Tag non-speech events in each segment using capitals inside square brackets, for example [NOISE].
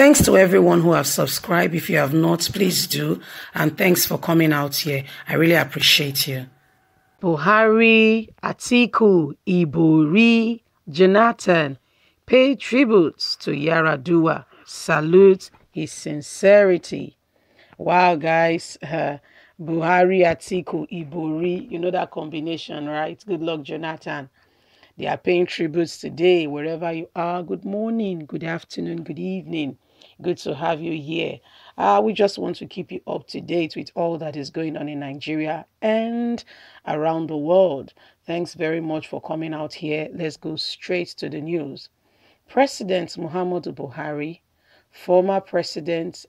Thanks to everyone who have subscribed. If you have not, please do. And thanks for coming out here. I really appreciate you. Buhari, Atiku, Ibori, Jonathan pay tributes to Yaradua. Salute his sincerity. Wow, guys. Uh, Buhari, Atiku, Ibori. You know that combination, right? Good luck, Jonathan. They are paying tributes today, wherever you are. Good morning, good afternoon, good evening. Good to have you here. Uh, we just want to keep you up to date with all that is going on in Nigeria and around the world. Thanks very much for coming out here. Let's go straight to the news. President Muhammadu Buhari, former President,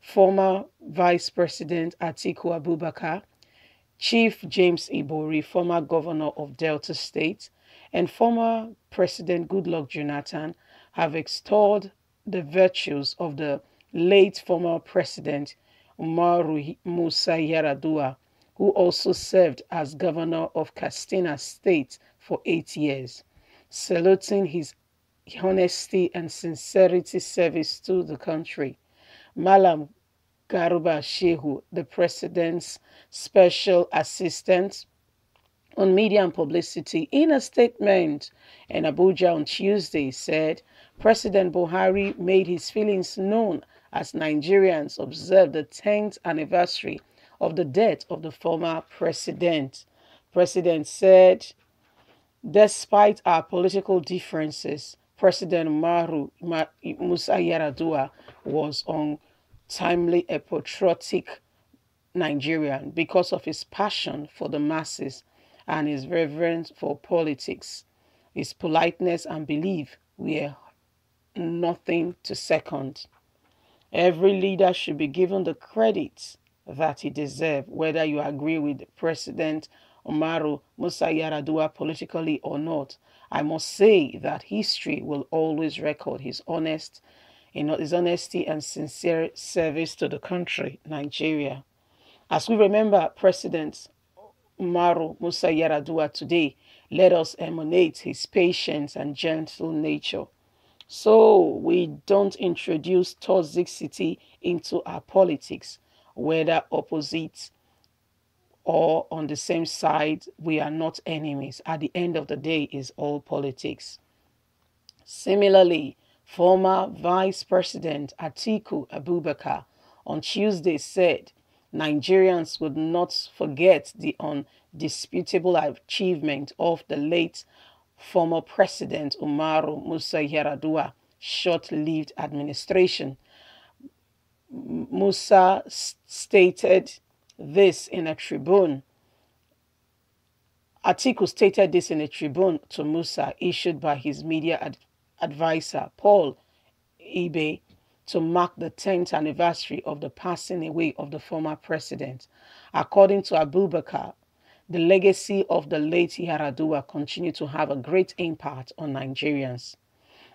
former Vice President Atiku Abubakar, Chief James Ibori, former Governor of Delta State, and former President Goodluck Jonathan have extolled the virtues of the late former President Umaru Musa Yaradua, who also served as governor of Katsina State for eight years, saluting his honesty and sincerity service to the country. Malam Garuba Shehu, the president's special assistant on media and publicity, in a statement in Abuja on Tuesday, said President Buhari made his feelings known as Nigerians observed the 10th anniversary of the death of the former president. President said, despite our political differences, President Maru Musa Yaradua was untimely a patriotic Nigerian because of his passion for the masses and his reverence for politics. His politeness and belief were nothing to second. Every leader should be given the credit that he deserves, whether you agree with the President Umaru Musa Yaradua politically or not. I must say that history will always record his honest, his honesty and sincere service to the country, Nigeria. As we remember President Umaru Musa Yaradua today, let us emanate his patience and gentle nature so we don't introduce toxicity into our politics, whether opposite or on the same side, we are not enemies. At the end of the day, is all politics. Similarly, former Vice President Atiku Abubakar on Tuesday said Nigerians would not forget the undisputable achievement of the late former President Umaru Musa Yaradua short-lived administration. Musa stated this in a tribune. Atiku stated this in a tribune to Musa issued by his media ad advisor, Paul Ibe, to mark the 10th anniversary of the passing away of the former president. According to Abubakar, the legacy of the late Yaradua continued to have a great impact on Nigerians.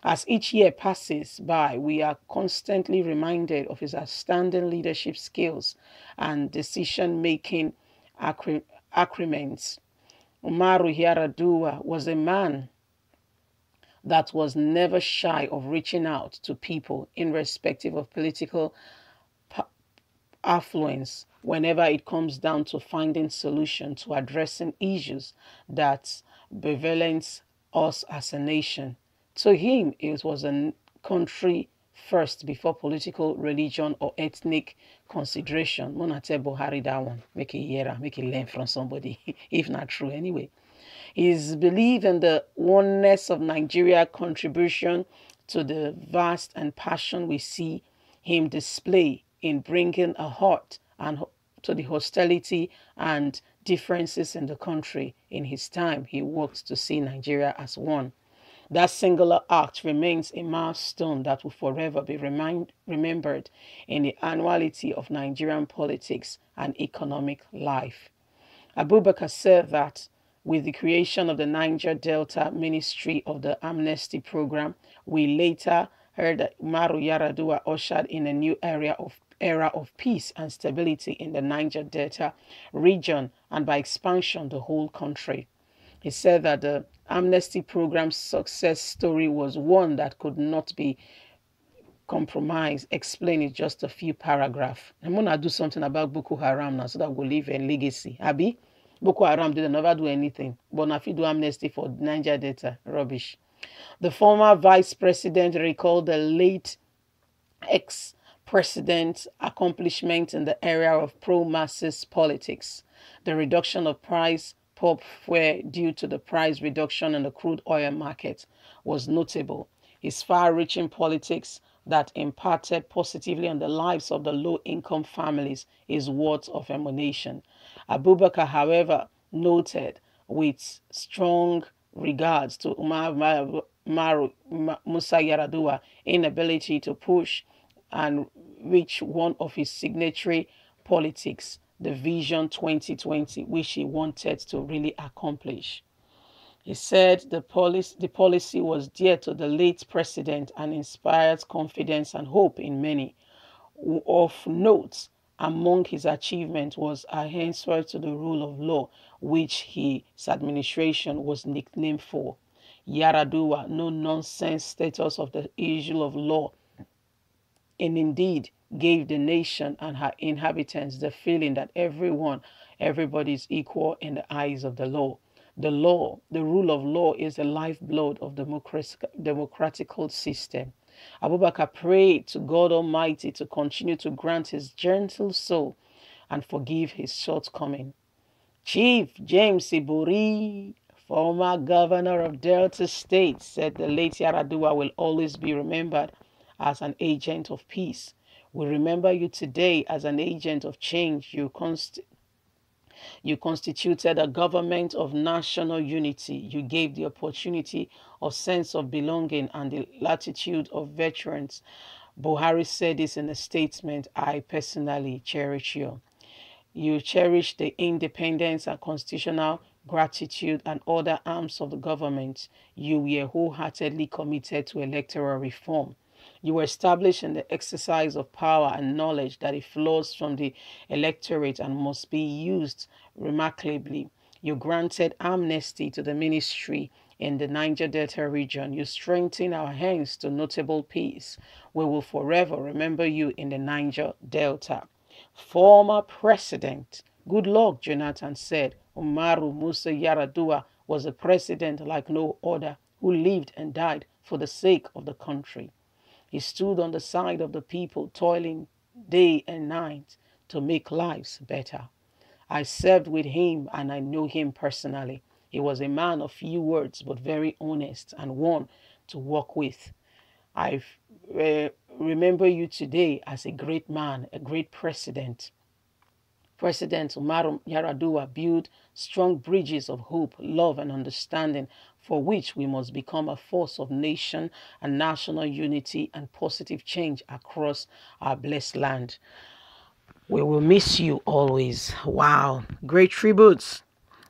As each year passes by, we are constantly reminded of his outstanding leadership skills and decision-making accrements. Umaru Yaradua was a man that was never shy of reaching out to people irrespective of political affluence whenever it comes down to finding solutions to addressing issues that prevalence us as a nation. To him, it was a country first before political, religion, or ethnic consideration. Monate Buhari that one. Make it hear, make it learn from somebody, [LAUGHS] if not true anyway. His belief in the oneness of Nigeria contribution to the vast and passion we see him display in bringing a heart and to the hostility and differences in the country. In his time, he worked to see Nigeria as one. That singular act remains a milestone that will forever be remind, remembered in the annuality of Nigerian politics and economic life. Abubakar said that with the creation of the Niger Delta Ministry of the Amnesty Program, we later heard that Maru Yaradua ushered in a new era of era of peace and stability in the Niger Delta region and by expansion the whole country. He said that the amnesty program's success story was one that could not be compromised. Explain in just a few paragraphs. I'm gonna do something about Boko Haram now so that we'll leave a legacy. Abi? Boko Haram did never do anything, but now if you do amnesty for Niger Delta, rubbish. The former vice president recalled the late ex president's accomplishments in the area of pro masses politics. The reduction of price pop fuel due to the price reduction in the crude oil market was notable. His far reaching politics that impacted positively on the lives of the low income families is words of emulation. Abubakar, however, noted with strong regards to Umar Musa Yaradua inability to push and reach one of his signatory politics, the Vision 2020, which he wanted to really accomplish. He said the policy, the policy was dear to the late president and inspired confidence and hope in many. Of note, among his achievements was a answer to the rule of law, which his administration was nicknamed for. Yaradua, no nonsense status of the issue of law, and indeed gave the nation and her inhabitants the feeling that everyone, everybody is equal in the eyes of the law. The law, the rule of law, is the lifeblood of the democratical system. Abubakar prayed to God Almighty to continue to grant his gentle soul and forgive his shortcoming. Chief James Ibori, former governor of Delta State, said the late Yaradua will always be remembered as an agent of peace. We remember you today as an agent of change. You const you constituted a government of national unity. You gave the opportunity of sense of belonging and the latitude of veterans. Buhari said this in a statement, I personally cherish you. You cherish the independence and constitutional gratitude and other arms of the government. You were wholeheartedly committed to electoral reform. You were established in the exercise of power and knowledge that it flows from the electorate and must be used remarkably. You granted amnesty to the ministry in the Niger Delta region. You strengthen our hands to notable peace. We will forever remember you in the Niger Delta. Former President Goodluck, Jonathan said Umaru Musa Yaradua was a president like no other who lived and died for the sake of the country. He stood on the side of the people, toiling day and night to make lives better. I served with him and I know him personally. He was a man of few words, but very honest and one to work with. I uh, remember you today as a great man, a great president. President Umaru Yaradua built strong bridges of hope, love, and understanding for which we must become a force of nation and national unity and positive change across our blessed land. We will miss you always. Wow, great tributes.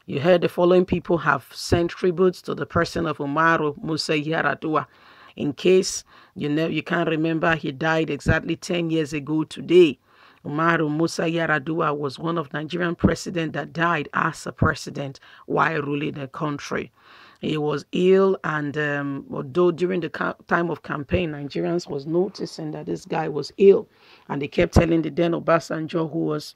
You heard the following people have sent tributes to the person of Umaru Musa Yaradua. In case you know you can't remember, he died exactly 10 years ago today. Umaru Musa Yaradua was one of Nigerian president that died as a president while ruling the country. He was ill, and um, although during the time of campaign, Nigerians was noticing that this guy was ill, and they kept telling the then Obasanjo, who was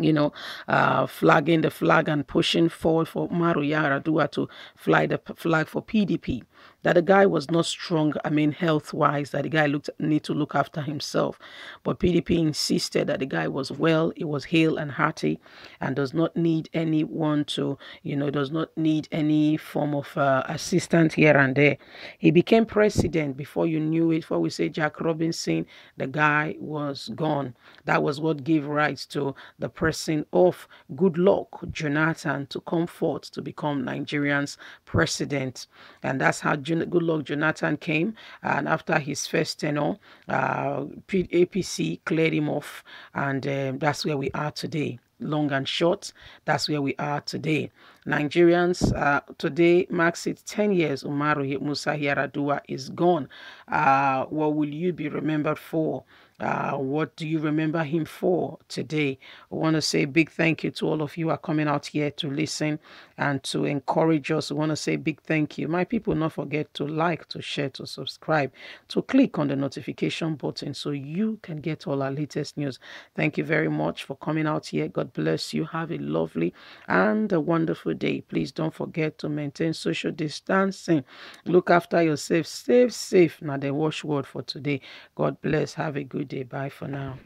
you know, uh, flagging the flag and pushing forward for Maru Yaradua to fly the flag for PDP that the guy was not strong, I mean, health wise, that the guy looked need to look after himself. But PDP insisted that the guy was well, he was hale and hearty, and does not need anyone to, you know, does not need any form of uh, assistance here and there. He became president before you knew it. Before we say Jack Robinson, the guy was gone. That was what gave rise to the person of Goodluck Jonathan to come forth to become Nigerian's president. And that's how Goodluck Jonathan came, and after his first tenure, uh, APC cleared him off, and um, that's where we are today. Long and short, that's where we are today. Nigerians, uh, today marks it 10 years Umaru Musa Yaradua is gone. Uh, what will you be remembered for? Uh, what do you remember him for today? I want to say big thank you to all of you are coming out here to listen and to encourage us. I want to say big thank you. My people, not forget to like, to share, to subscribe, to click on the notification button so you can get all our latest news. Thank you very much for coming out here. God bless you. Have a lovely and a wonderful day. Please don't forget to maintain social distancing. Look after yourself. Stay safe. Now the watchword for today. God bless. Have a good day. Bye for now.